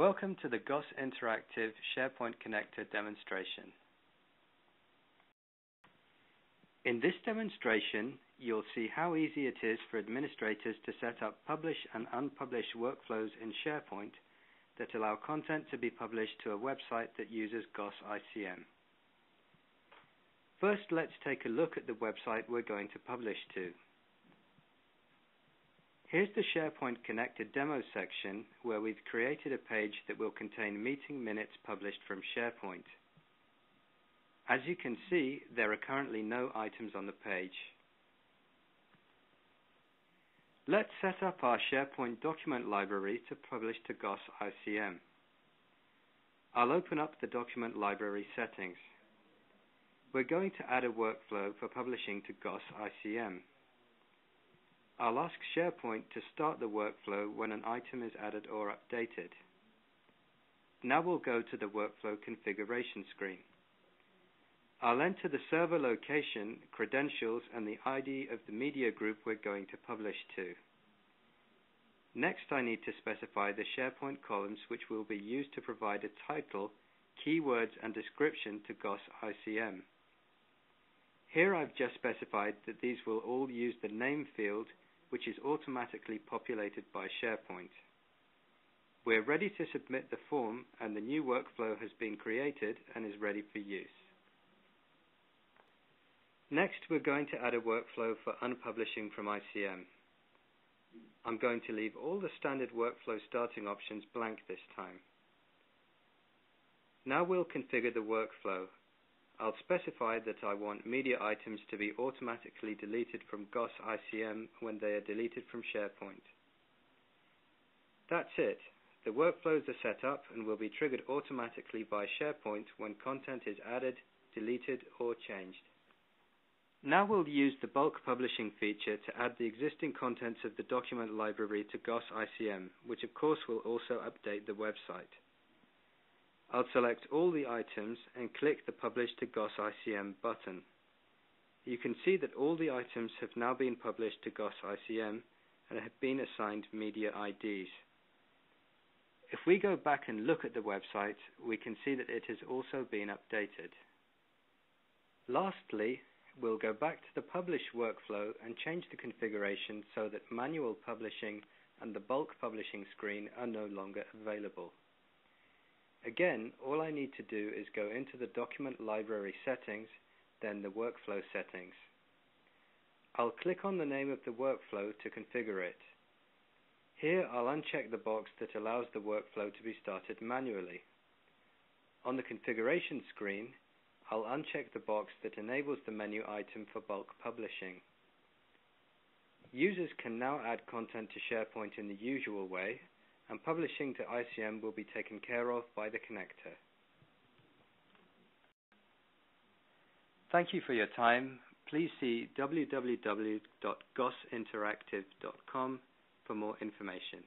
Welcome to the GOSS Interactive SharePoint Connector demonstration. In this demonstration, you'll see how easy it is for administrators to set up publish and unpublish workflows in SharePoint that allow content to be published to a website that uses GOSS ICM. First, let's take a look at the website we're going to publish to. Here's the SharePoint Connected demo section where we've created a page that will contain meeting minutes published from SharePoint. As you can see, there are currently no items on the page. Let's set up our SharePoint document library to publish to GOSS ICM. I'll open up the document library settings. We're going to add a workflow for publishing to GOSS ICM. I'll ask SharePoint to start the workflow when an item is added or updated. Now we'll go to the workflow configuration screen. I'll enter the server location, credentials, and the ID of the media group we're going to publish to. Next, I need to specify the SharePoint columns which will be used to provide a title, keywords, and description to GOSS ICM. Here I've just specified that these will all use the name field which is automatically populated by SharePoint. We're ready to submit the form and the new workflow has been created and is ready for use. Next, we're going to add a workflow for unpublishing from ICM. I'm going to leave all the standard workflow starting options blank this time. Now we'll configure the workflow I'll specify that I want media items to be automatically deleted from GOSS ICM when they are deleted from SharePoint. That's it. The workflows are set up and will be triggered automatically by SharePoint when content is added, deleted, or changed. Now we'll use the bulk publishing feature to add the existing contents of the document library to GOSS ICM, which of course will also update the website. I'll select all the items and click the Publish to GOSS ICM button. You can see that all the items have now been published to GOSS ICM and have been assigned media IDs. If we go back and look at the website, we can see that it has also been updated. Lastly, we'll go back to the Publish workflow and change the configuration so that manual publishing and the bulk publishing screen are no longer available. Again, all I need to do is go into the document library settings, then the workflow settings. I'll click on the name of the workflow to configure it. Here I'll uncheck the box that allows the workflow to be started manually. On the configuration screen, I'll uncheck the box that enables the menu item for bulk publishing. Users can now add content to SharePoint in the usual way, and publishing to ICM will be taken care of by the connector. Thank you for your time. Please see www.gossinteractive.com for more information.